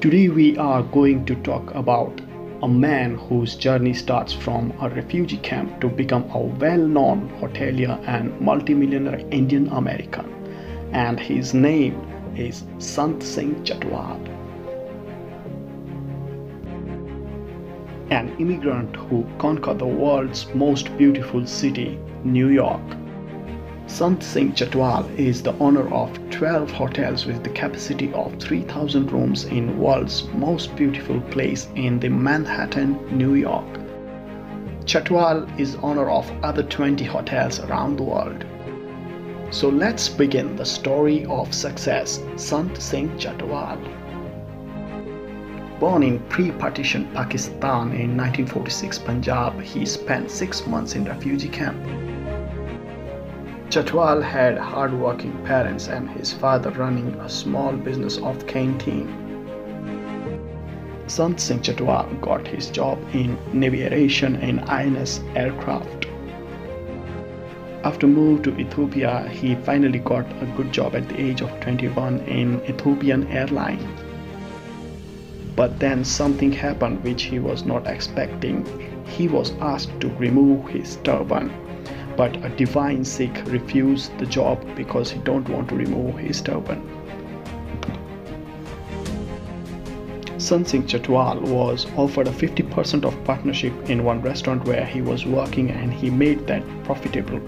Today we are going to talk about a man whose journey starts from a refugee camp to become a well-known hotelier and multimillionaire Indian American and his name is Sant Singh Chatwal. An immigrant who conquered the world's most beautiful city, New York Sant Singh Chatwal is the owner of 12 hotels with the capacity of 3000 rooms in world's most beautiful place in the Manhattan, New York. Chatwal is owner of other 20 hotels around the world. So let's begin the story of success Sant Singh Chatwal. Born in pre-partition Pakistan in 1946 Punjab, he spent 6 months in refugee camp. Chatwal had hard-working parents and his father running a small business of canteen. Sant Singh Chatwal got his job in Navy aviation in INS aircraft. After move to Ethiopia, he finally got a good job at the age of 21 in Ethiopian Airline. But then something happened which he was not expecting. He was asked to remove his turban but a divine Sikh refused the job because he don't want to remove his turban. Sant Singh Chatwal was offered a 50% of partnership in one restaurant where he was working and he made that profitable.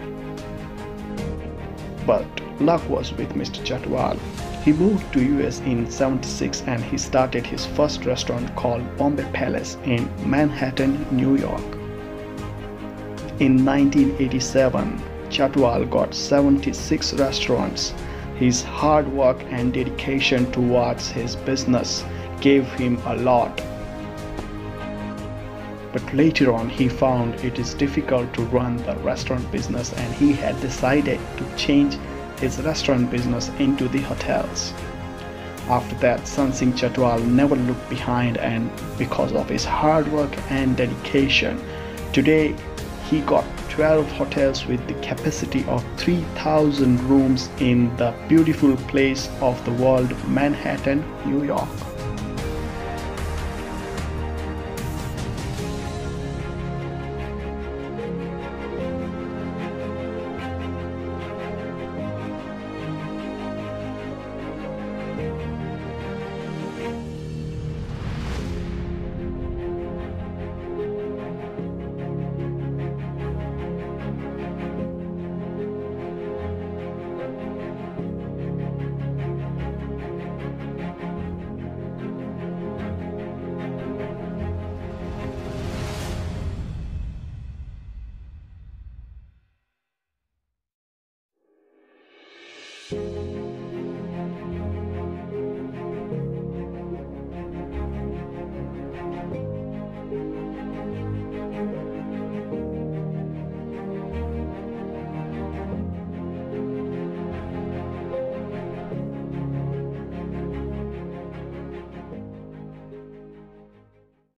But luck was with Mr. Chatwal. He moved to US in 76 and he started his first restaurant called Bombay Palace in Manhattan, New York. In 1987, Chatwal got 76 restaurants. His hard work and dedication towards his business gave him a lot. But later on, he found it is difficult to run the restaurant business and he had decided to change his restaurant business into the hotels. After that, Sant Singh Chatwal never looked behind and because of his hard work and dedication, today he got 12 hotels with the capacity of 3000 rooms in the beautiful place of the world Manhattan, New York.